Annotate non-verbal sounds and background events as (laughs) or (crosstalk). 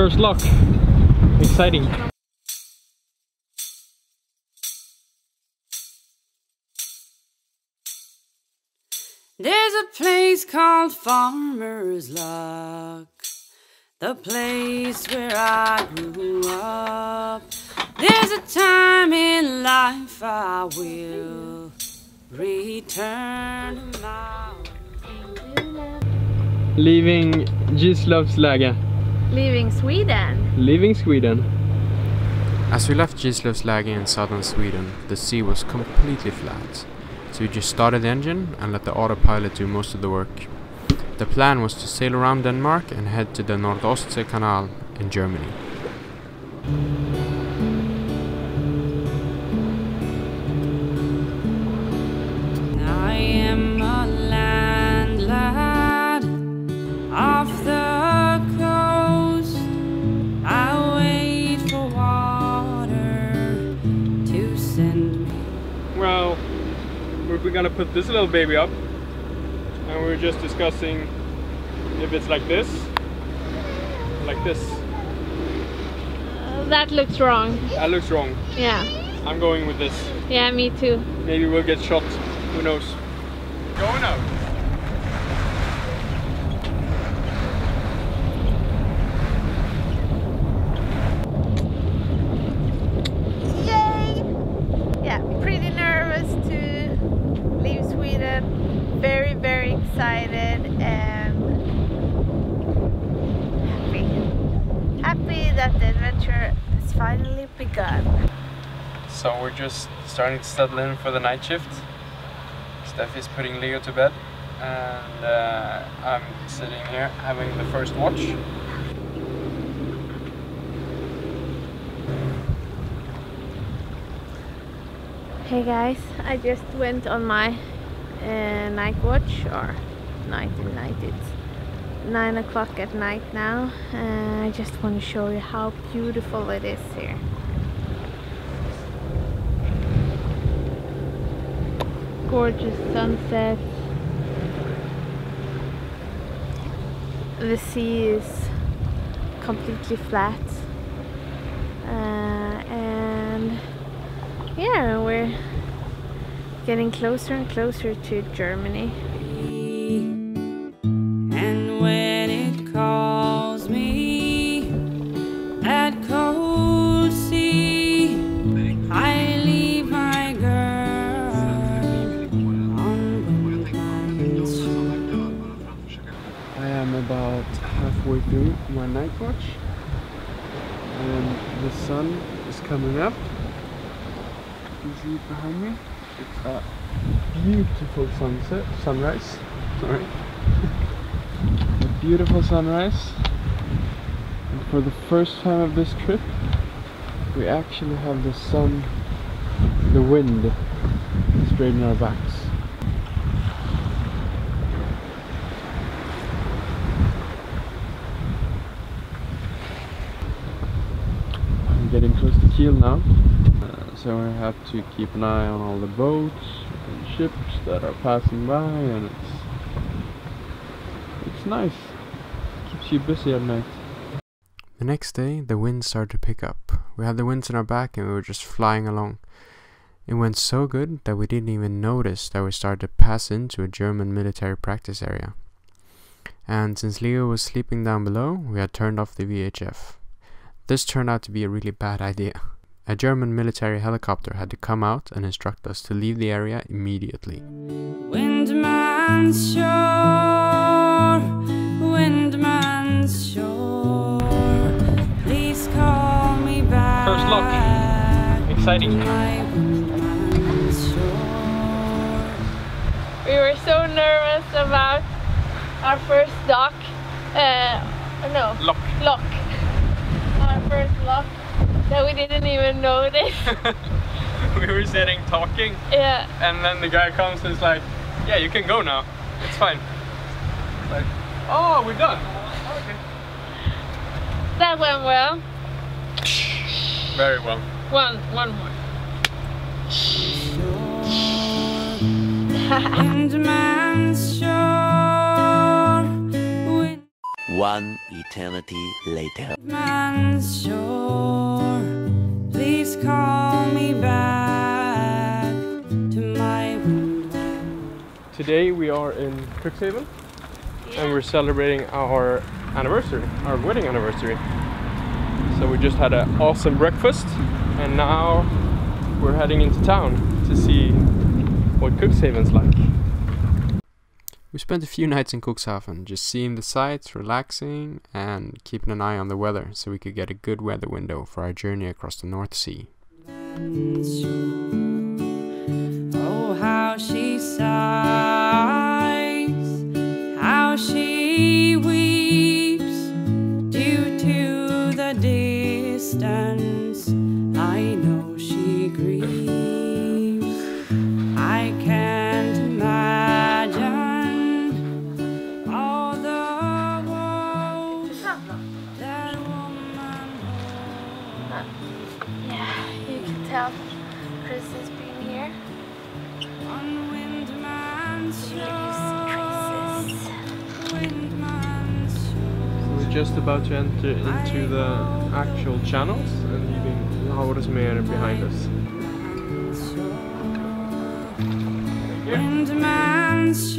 First lock. Exciting. There's a place called Farmer's Luck, the place where I grew up. There's a time in life I will return to my. Leaving Gislövsläge. Leaving Sweden. Leaving Sweden. As we left Gislövsläge in southern Sweden, the sea was completely flat. So we just started the engine and let the autopilot do most of the work. The plan was to sail around Denmark and head to the Nordostsee Canal in Germany. We're gonna put this little baby up. And we are just discussing if it's like this, like this. Uh, that looks wrong. That looks wrong. Yeah. I'm going with this. Yeah, me too. Maybe we'll get shot. Who knows? Going out. Yay! Yeah, pretty nervous to leave Sweden. Very, very excited and happy. Happy that the adventure has finally begun. So we're just starting to settle in for the night shift. Steph is putting Leo to bed and uh, I'm sitting here having the first watch. Hey guys, I just went on my uh, night watch or night and night. It's nine o'clock at night now. Uh, I just want to show you how beautiful it is here. Gorgeous sunset. The sea is completely flat. Uh, and yeah, we're getting closer and closer to Germany. My night watch and the sun is coming up. You see it behind me? It's a beautiful sunset, sunrise. Sorry. (laughs) a beautiful sunrise. And for the first time of this trip, we actually have the sun, the wind straight in our backs. I'm Kiel now, uh, so I have to keep an eye on all the boats and ships that are passing by, and it's it's nice. Keeps you busy at night. The next day, the wind started to pick up. We had the winds in our back and we were just flying along. It went so good that we didn't even notice that we started to pass into a German military practice area. And since Leo was sleeping down below, we had turned off the VHF. This turned out to be a really bad idea. A German military helicopter had to come out and instruct us to leave the area immediately. Windman's shore, Windman's shore. Please call me back. First lock. Exciting. My Windman's shore. We were so nervous about our first dock. Uh, no, Lock. lock. Our first lock that we didn't even notice. (laughs) we were sitting talking, yeah. and then the guy comes and is like, "Yeah, you can go now. It's fine." Like, oh, we're done. Okay. That went well. Very well. One, one more. (laughs) One eternity later. man's shore. Please call me back to my Today we are in Cuxhaven and we're celebrating our anniversary, our wedding anniversary. So we just had an awesome breakfast and now we're heading into town to see what Cuxhaven's like. We spent a few nights in Cuxhaven, just seeing the sights, relaxing, and keeping an eye on the weather so we could get a good weather window for our journey across the North Sea. Oh, how she sighs, how she weeps due to the distance. I know Yeah, you can tell Chris has been here. on Windman's Here you see traces. Windman's So we're just about to enter into the actual channels and leaving Lauwersmeer behind us. Windman's